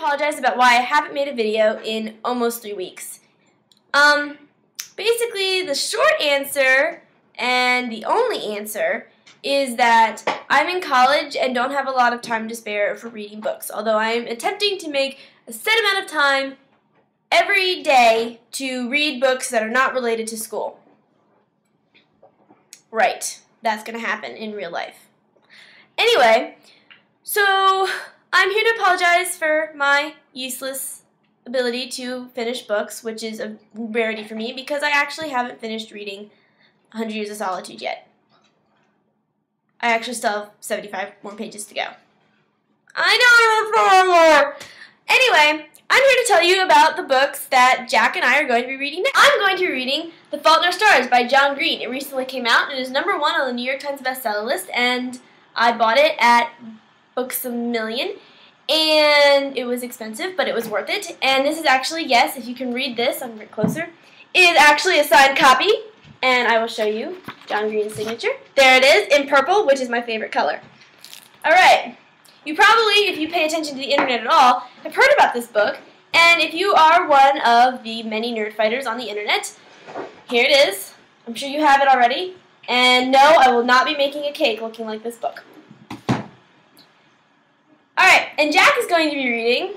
apologize about why I haven't made a video in almost three weeks. Um, basically, the short answer and the only answer is that I'm in college and don't have a lot of time to spare for reading books, although I am attempting to make a set amount of time every day to read books that are not related to school. Right, that's going to happen in real life. Anyway, so I'm here to apologize for my useless ability to finish books, which is a rarity for me because I actually haven't finished reading 100 Years of Solitude yet. I actually still have 75 more pages to go. I know I have more. Anyway, I'm here to tell you about the books that Jack and I are going to be reading. I'm going to be reading The Fault in Our Stars by John Green. It recently came out and is number one on the New York Times bestseller list, and I bought it at Books a Million, and it was expensive, but it was worth it. And this is actually, yes, if you can read this, I'm a bit closer, is actually a signed copy, and I will show you John Green's signature. There it is, in purple, which is my favorite color. All right. You probably, if you pay attention to the internet at all, have heard about this book, and if you are one of the many nerd fighters on the internet, here it is. I'm sure you have it already. And no, I will not be making a cake looking like this book. And Jack is going to be reading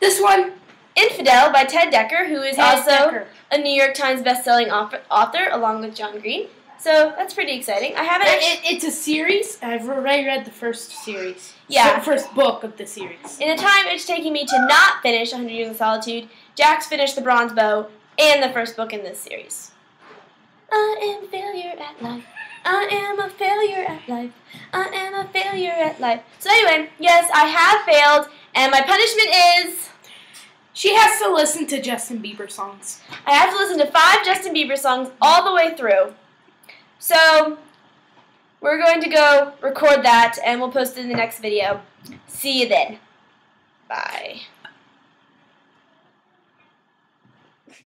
this one, Infidel by Ted Dekker, who is Ted also Dekker. a New York Times bestselling author, author along with John Green. So that's pretty exciting. I haven't it- it's a series. I've already read the first series. Yeah. The first book of the series. in the time it's taking me to not finish 100 Years of Solitude, Jack's finished The Bronze Bow and the first book in this series. I am failure at life. I am a failure at life. I am a failure at life. So anyway, yes, I have failed, and my punishment is She has to listen to Justin Bieber songs. I have to listen to five Justin Bieber songs all the way through. So we're going to go record that, and we'll post it in the next video. See you then. Bye.